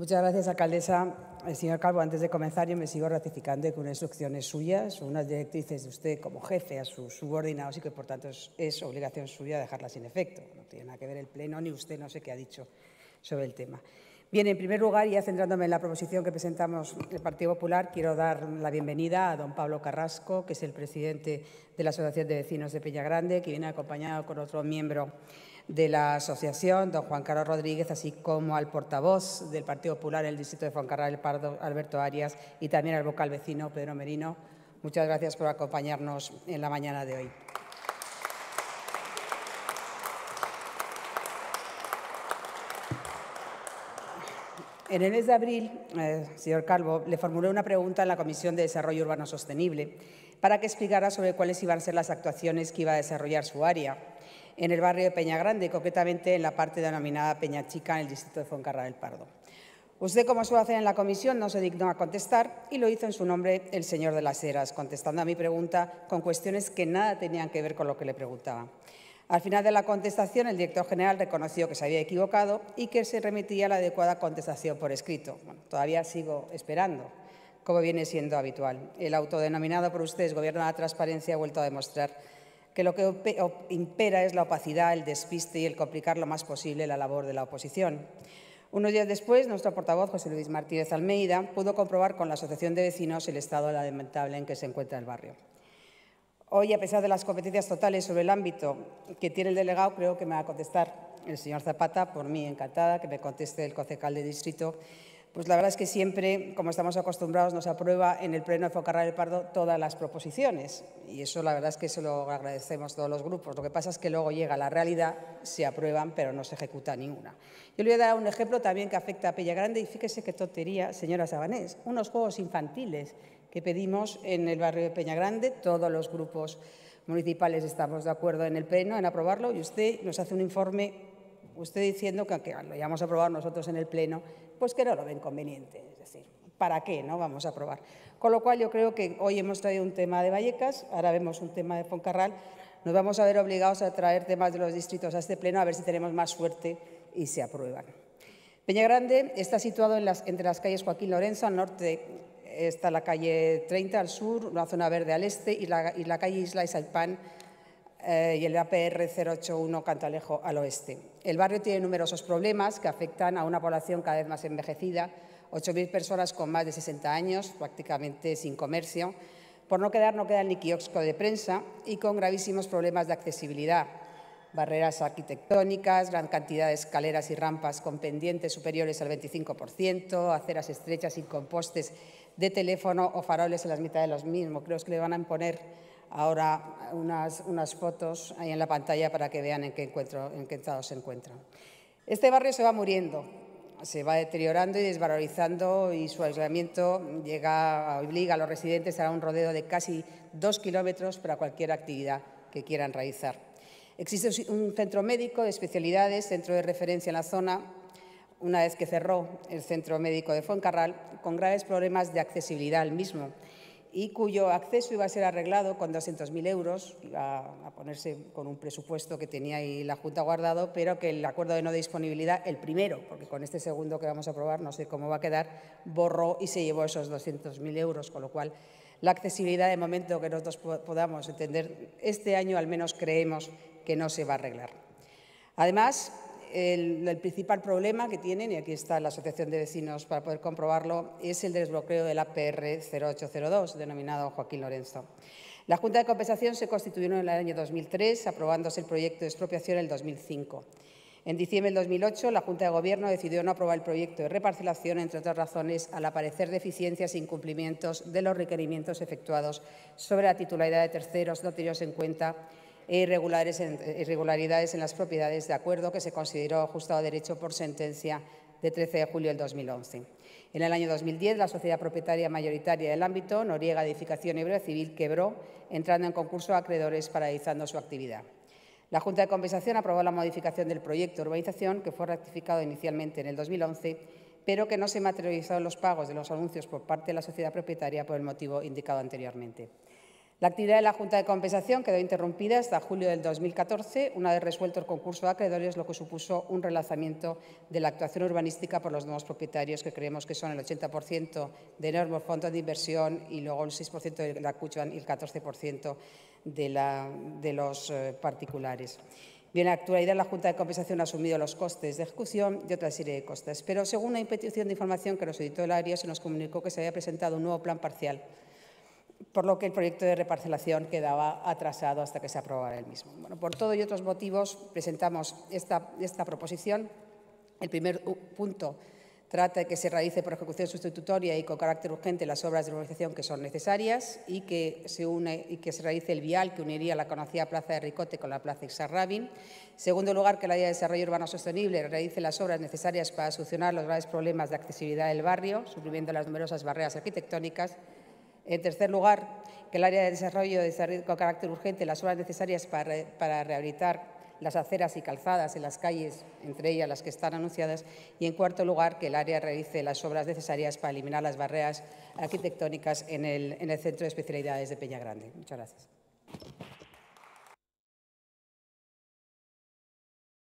Muchas gracias, alcaldesa. Eh, señor Calvo, antes de comenzar, yo me sigo ratificando que una instrucción es suya, son unas directrices de usted como jefe a sus subordinados y que, por tanto, es, obligación suya dejarlas sin efecto. No tiene nada que ver el Pleno ni usted, no sé qué ha dicho sobre el tema. Bien, en primer lugar, ya centrándome en la proposición que presentamos el Partido Popular, quiero dar la bienvenida a don Pablo Carrasco, que es el presidente de la Asociación de Vecinos de Peña Grande, que viene acompañado con otro miembro de la asociación, don Juan Carlos Rodríguez, así como al portavoz del Partido Popular en el distrito de Fuencarral, el Pardo, Alberto Arias, y también al vocal vecino, Pedro Merino. Muchas gracias por acompañarnos en la mañana de hoy. En el mes de abril, eh, señor Calvo, le formulé una pregunta en la Comisión de Desarrollo Urbano Sostenible para que explicara sobre cuáles iban a ser las actuaciones que iba a desarrollar su área en el barrio de Peña Grande, concretamente en la parte denominada Peña Chica, en el distrito de Foncarra del Pardo. Usted, como suele hacer en la comisión, no se dignó a contestar y lo hizo en su nombre el señor de las Heras, contestando a mi pregunta con cuestiones que nada tenían que ver con lo que le preguntaba. Al final de la contestación, el director general reconoció que se había equivocado y que se remitía la adecuada contestación por escrito. todavía sigo esperando, como viene siendo habitual. El autodenominado por ustedes Gobierno de la Transparencia ha vuelto a demostrar que lo que impera es la opacidad, el despiste y el complicar lo más posible la labor de la oposición. Unos días después, nuestro portavoz, José Luis Martínez Almeida, pudo comprobar con la Asociación de Vecinos el estado lamentable en que se encuentra el barrio. Hoy, a pesar de las competencias totales sobre el ámbito que tiene el delegado, creo que me va a contestar el señor Zapata, por mí encantada, que me conteste el concejal de distrito pues la verdad es que siempre, como estamos acostumbrados, nos aprueba en el Pleno de Focarral del Pardo todas las proposiciones. Y eso la verdad es que se lo agradecemos todos los grupos. Lo que pasa es que luego llega la realidad, se aprueban, pero no se ejecuta ninguna. Yo le voy a dar un ejemplo también que afecta a Pella Grande y fíjese qué tontería, señora Sabanés. Unos juegos infantiles que pedimos en el barrio de Peña Grande, todos los grupos municipales estamos de acuerdo en el Pleno en aprobarlo y usted nos hace un informe, usted diciendo que aunque lo hayamos aprobado nosotros en el Pleno, pues que no lo ven conveniente. Es decir, ¿para qué no vamos a aprobar? Con lo cual yo creo que hoy hemos traído un tema de Vallecas, ahora vemos un tema de Foncarral, nos vamos a ver obligados a traer temas de los distritos a este pleno a ver si tenemos más suerte y se aprueban. Peña Grande está situado entre las calles Joaquín Lorenzo, al norte está la calle 30, al sur, una zona verde al este y la, calle Isla y Saipán eh, y el APR 081 Cantalejo al oeste. El barrio tiene numerosos problemas que afectan a una población cada vez más envejecida, 8.000 personas con más de 60 años, prácticamente sin comercio. Por no quedar, no queda ni kiosco de prensa y con gravísimos problemas de accesibilidad. Barreras arquitectónicas, gran cantidad de escaleras y rampas con pendientes superiores al 25%, aceras estrechas sin compostes de teléfono o faroles en las mitades de los mismos. Creo que le van a imponer ahora unas, unas, fotos ahí en la pantalla para que vean en qué, estado se encuentran. Este barrio se va muriendo, se va deteriorando y desvalorizando y su aislamiento llega, obliga a los residentes a un rodeo de casi dos kilómetros para cualquier actividad que quieran realizar. Existe un centro médico de especialidades, centro de referencia en la zona, una vez que cerró el centro médico de Fuencarral, con graves problemas de accesibilidad al mismo y cuyo acceso iba a ser arreglado con 200.000 euros, a ponerse con un presupuesto que tenía ahí la Junta guardado, pero que el acuerdo de no disponibilidad, el primero, porque con este segundo que vamos a aprobar no sé cómo va a quedar, borró y se llevó esos 200.000 euros, con lo cual la accesibilidad de momento que nosotros podamos entender, este año al menos creemos que no se va a arreglar. Además, el, principal problema que tienen, y aquí está la Asociación de Vecinos para poder comprobarlo, es el desbloqueo del APR 0802, denominado Joaquín Lorenzo. La Junta de Compensación se constituyó en el año 2003, aprobándose el proyecto de expropiación en el 2005. En diciembre del 2008, la Junta de Gobierno decidió no aprobar el proyecto de reparcelación, entre otras razones, al aparecer deficiencias e incumplimientos de los requerimientos efectuados sobre la titularidad de terceros no tenidos en cuenta irregularidades en las propiedades, de acuerdo que se consideró ajustado a derecho por sentencia de 13 de julio del 2011. En el año 2010, la sociedad propietaria mayoritaria del ámbito, Noriega Edificación y Civil, quebró, entrando en concurso a acreedores paralizando su actividad. La Junta de Compensación aprobó la modificación del proyecto de urbanización, que fue rectificado inicialmente en el 2011, pero que no se materializaron los pagos de los anuncios por parte de la sociedad propietaria por el motivo indicado anteriormente. La actividad de la Junta de Compensación quedó interrumpida hasta julio del 2014, una vez resuelto el concurso de acreedores, lo que supuso un relanzamiento de la actuación urbanística por los nuevos propietarios, que creemos que son el 80% de enormes fondos de inversión y luego el 6% de la Cuchuan y el 14% de, la, de los eh, particulares. Bien, en la actualidad la Junta de Compensación ha asumido los costes de ejecución y otra serie de costes, pero según una petición de información que nos editó el área, se nos comunicó que se había presentado un nuevo plan parcial por lo que el proyecto de reparcelación quedaba atrasado hasta que se aprobara el mismo. Bueno, por todo y otros motivos presentamos esta, esta proposición. El primer punto trata de que se realice por ejecución sustitutoria y con carácter urgente las obras de urbanización que son necesarias y que se, une, y que se realice el vial que uniría la conocida Plaza de Ricote con la Plaza Ixarrabin. Segundo lugar, que la Área de Desarrollo Urbano Sostenible realice las obras necesarias para solucionar los graves problemas de accesibilidad del barrio, suprimiendo las numerosas barreras arquitectónicas. En tercer lugar, que el área de desarrollo con carácter urgente las obras necesarias para, rehabilitar las aceras y calzadas en las calles, entre ellas las que están anunciadas, y en cuarto lugar, que el área realice las obras necesarias para eliminar las barreras arquitectónicas en el, en el Centro de Especialidades de Peña Grande. Muchas gracias.